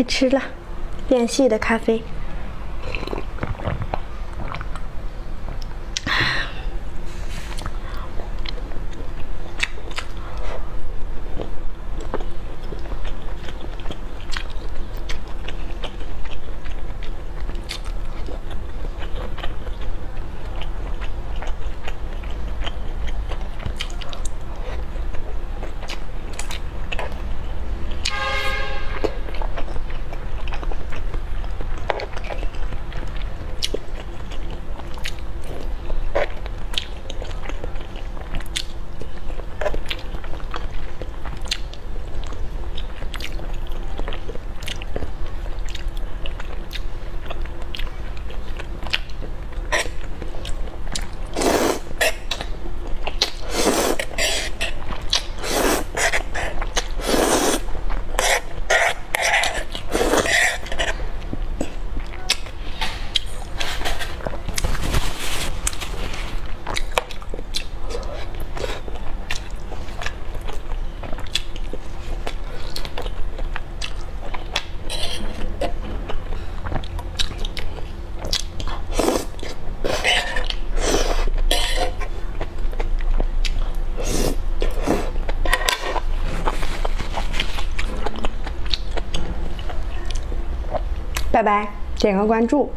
开吃了，变细的咖啡。拜拜，点个关注。